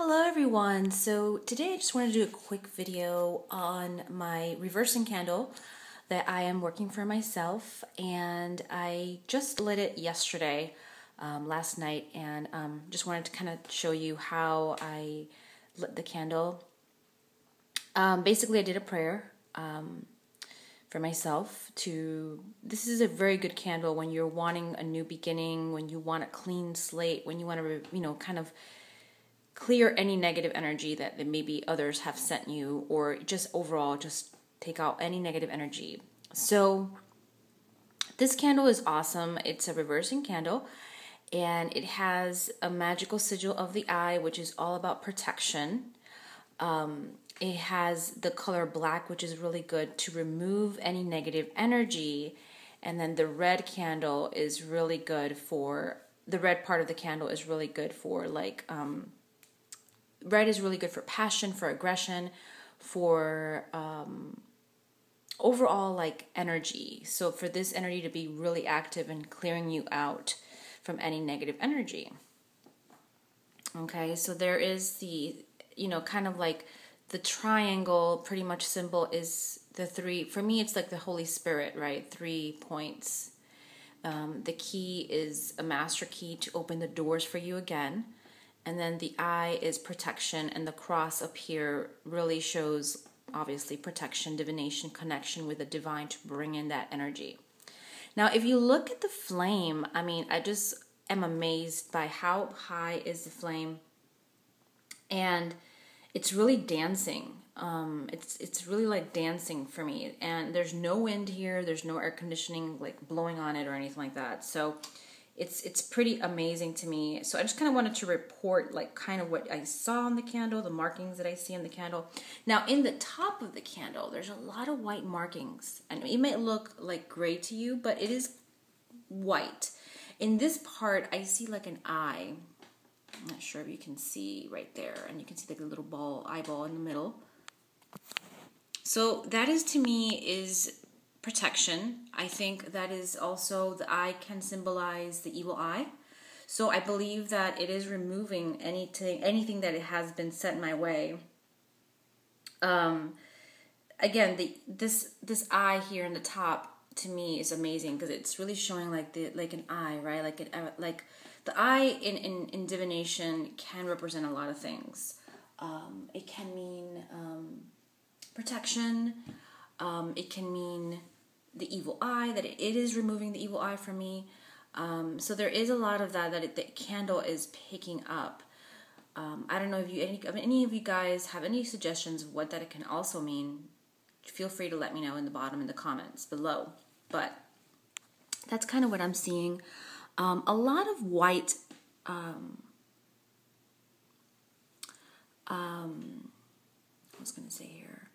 Hello everyone. So today I just wanted to do a quick video on my reversing candle that I am working for myself and I just lit it yesterday, um, last night, and um, just wanted to kind of show you how I lit the candle. Um, basically I did a prayer um, for myself to, this is a very good candle when you're wanting a new beginning, when you want a clean slate, when you want to, you know, kind of clear any negative energy that, maybe others have sent you or just overall just take out any negative energy. So this candle is awesome. It's a reversing candle and it has a magical sigil of the eye which is all about protection. Um, it has the color black which is really good to remove any negative energy and then the red candle is really good for the red part of the candle is really good for like um, red is really good for passion, for aggression, for um, overall like energy. So for this energy to be really active and clearing you out from any negative energy. Okay, so there is the, you know, kind of like the triangle pretty much symbol is the three, for me, it's like the Holy Spirit, right? Three points. Um, the key is a master key to open the doors for you again and then the eye is protection and the cross up here really shows obviously protection divination connection with the divine to bring in that energy. Now if you look at the flame i mean i just am amazed by how high is the flame. And it's really dancing. Um, it's it's really like dancing for me. And there's no wind here. There's no air conditioning like blowing on it or anything like that. So it's it's pretty amazing to me. So I just kind of wanted to report like kind of what I saw on the candle, the markings that I see in the candle. Now in the top of the candle, there's a lot of white markings. And it might look like gray to you, but it is white. In this part, I see like an eye. I'm not sure if you can see right there. And you can see like a little ball, eyeball in the middle. So that is to me is protection. I think that is also the eye can symbolize the evil eye. So I believe that it is removing anything anything that it has been set my way. Um, again, the this this eye here in the top to me is amazing because it's really showing like the like an eye, right? Like it uh, like the eye in, in in divination can represent a lot of things. Um, it can mean um, protection. Um, it can mean the evil eye, that it is removing the evil eye from me. Um, so there is a lot of that that it, the candle is picking up. Um, I don't know if you any any of you guys have any suggestions of what that it can also mean. Feel free to let me know in the bottom in the comments below. But that's kind of what I'm seeing. Um, a lot of white. Um, um, I was to say here.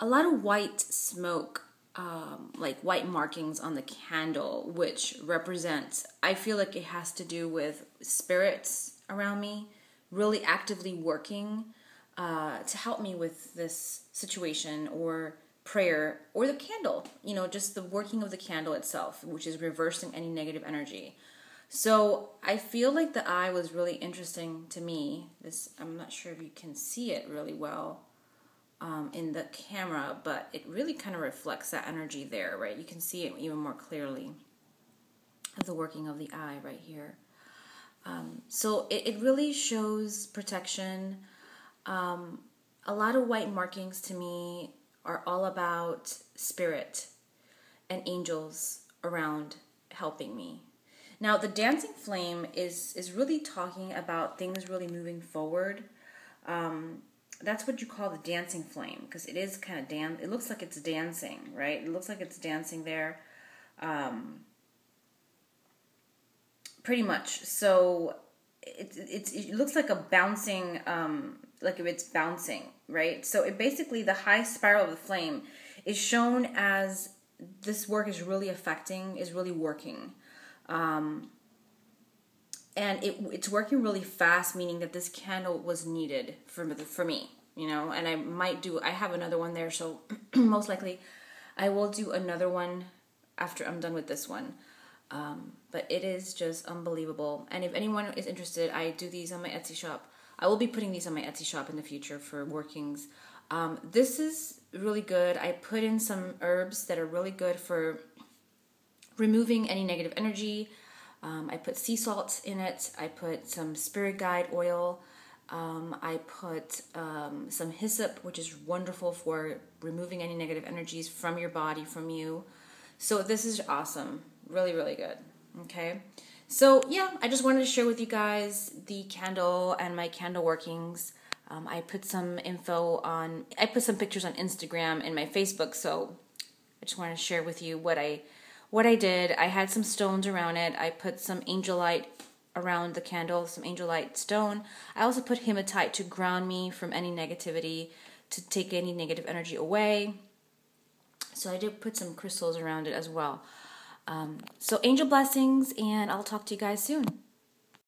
A lot of white smoke um, like white markings on the candle, which represents, I feel like it has to do with spirits around me really actively working uh, to help me with this situation or prayer or the candle, you know, just the working of the candle itself, which is reversing any negative energy. So I feel like the eye was really interesting to me. This I'm not sure if you can see it really well um, in the camera, but it really kind of reflects that energy there, right? You can see it even more clearly the working of the eye right here. Um, so it, it, really shows protection. Um, a lot of white markings to me are all about spirit and angels around helping me. Now the dancing flame is is really talking about things really moving forward. Um, that's what you call the dancing flame because it is kind of dan. It looks like it's dancing, right? It looks like it's dancing there, um, pretty much. So it, it's it looks like a bouncing, um, like if it's bouncing, right? So it basically the high spiral of the flame is shown as this work is really affecting, is really working. Um, and it, it's working really fast, meaning that this candle was needed for for me, you know. And I might do. I have another one there, so most likely, I will do another one after I'm done with this one. Um, but it is just unbelievable. And if anyone is interested, I do these on my Etsy shop. I will be putting these on my Etsy shop in the future for workings. Um, this is really good. I put in some herbs that are really good for removing any negative energy. Um, I put sea salt in it. I put some spirit guide oil. Um, I put um, some hyssop, which is wonderful for removing any negative energies from your body, from you. So this is awesome. Really, really good. Okay. So yeah, I just wanted to share with you guys the candle and my candle workings. Um, I put some info on, I put some pictures on Instagram and my Facebook. So I just wanted to share with you what I, what I did. I had some stones around it. I put some angelite around the candle, some angelite stone. I also put hematite to ground me from any negativity, to take any negative energy away. So I did put some crystals around it as well. Um, so angel blessings, and I'll talk to you guys soon.